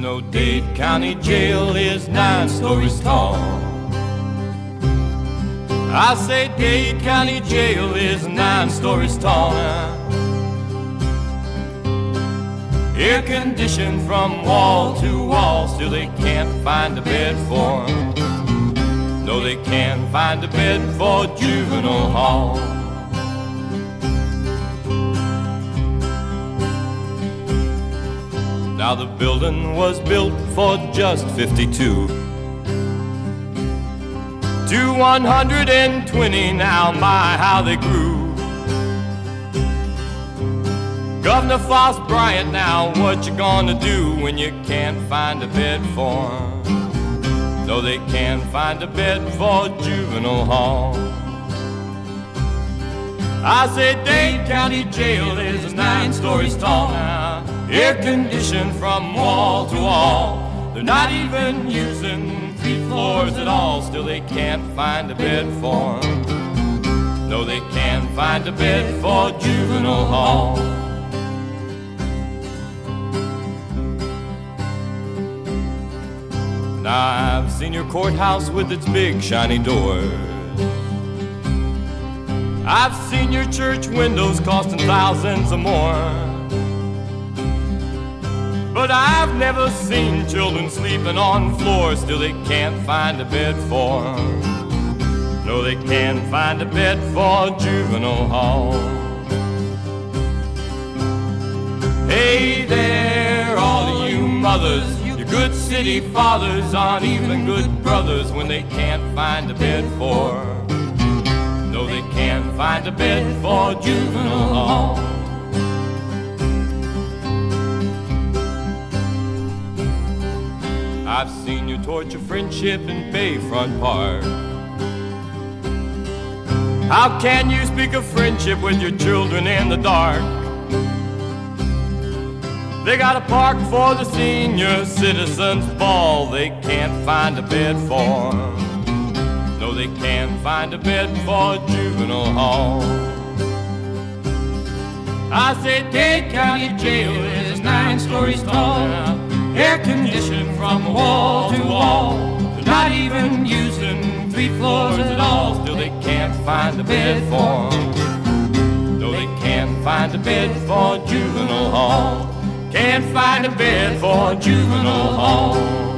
Dade County Jail is nine stories tall. I say Dade County Jail is nine stories tall. Air conditioned from wall to wall, still they can't find a bed for. No, they can't find a bed for juvenile hall. Now the building was built for just 52 to 120 now, my how they grew. Governor Farris Bryant, now what you gonna do when you can't find a bed for? No, they can't find a bed for juvenile hall. I say Dade County Jail is nine stories tall now, air conditioned from wall to wall. They're not even using three floors at all, still they can't find a bed for 'em. No, they can't find a bed for juvenile hall. Now I've seen your courthouse with its big shiny doors. I've seen your church windows costing thousands or more. But I've never seen children sleeping on floors still they can't find a bed for. No, they can't find a bed for juvenile hall. Hey there, all you mothers, your good city fathers aren't even good brothers when they can't find a bed for. No, they can't find a bed for juvenile hall. I've seen you Torch of Friendship in Bayfront Park. How can you speak of friendship with your children in the dark? They got a park for the senior citizens ball. They can't find a bed for. No, they can't find a bed for a juvenile hall. I said Dade County Jail is nine stories tall, air conditioned from wall to wall. They're not even using three floors at all. Still, they can't find a bed for. No, they can't find a bed for juvenile hall. Can't find a bed for juvenile hall.